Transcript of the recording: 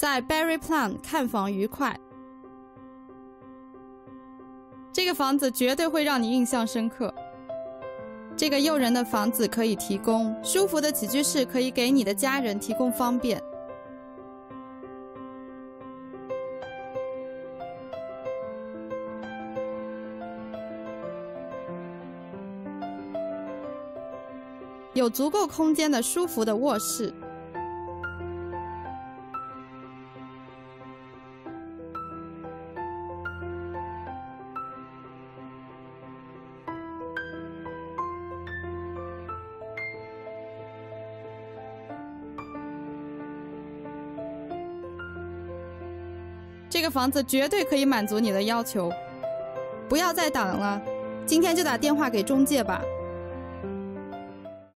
在 Berry Plan 看房愉快。这个房子绝对会让你印象深刻。这个诱人的房子可以提供舒服的起居室，可以给你的家人提供方便。有足够空间的舒服的卧室。这个房子绝对可以满足你的要求，不要再等了，今天就打电话给中介吧。